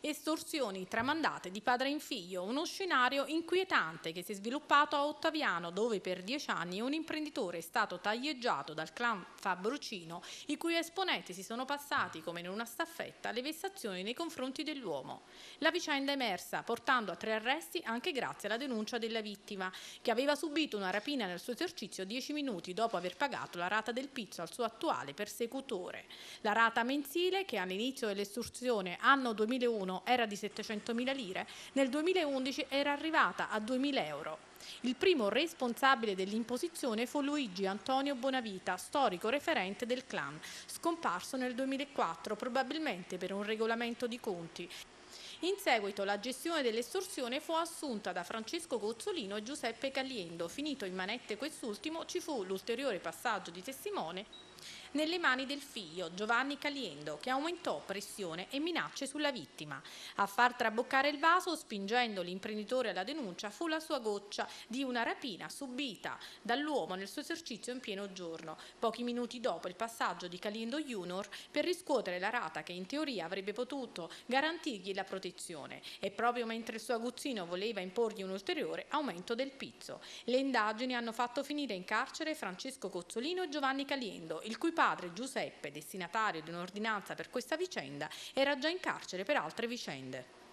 Estorsioni tramandate di padre in figlio, uno scenario inquietante che si è sviluppato a Ottaviano, dove per dieci anni un imprenditore è stato taglieggiato dal clan Fabrucino, i cui esponenti si sono passati come in una staffetta le vessazioni nei confronti dell'uomo. La vicenda è emersa, portando a tre arresti anche grazie alla denuncia della vittima, che aveva subito una rapina nel suo esercizio dieci minuti dopo aver pagato la rata del pizzo al suo attuale persecutore. La rata mensile, che all'inizio dell'estorsione anno 2001 era di 700.000 lire, nel 2011 era arrivata a 2.000 euro. Il primo responsabile dell'imposizione fu Luigi Antonio Bonavita, storico referente del clan, scomparso nel 2004 probabilmente per un regolamento di conti. In seguito la gestione dell'estorsione fu assunta da Francesco Cozzolino e Giuseppe Caliendo. Finito in manette quest'ultimo ci fu l'ulteriore passaggio di testimone nelle mani del figlio Giovanni Caliendo che aumentò pressione e minacce sulla vittima. A far traboccare il vaso spingendo l'imprenditore alla denuncia fu la sua goccia di una rapina subita dall'uomo nel suo esercizio in pieno giorno, pochi minuti dopo il passaggio di Caliendo Junior per riscuotere la rata che in teoria avrebbe potuto garantirgli la protezione e proprio mentre il suo aguzzino voleva imporgli un ulteriore aumento del pizzo. Le indagini hanno fatto finire in carcere Francesco Cozzolino e Giovanni Caliendo, il cui padre Giuseppe, destinatario di un'ordinanza per questa vicenda, era già in carcere per altre vicende.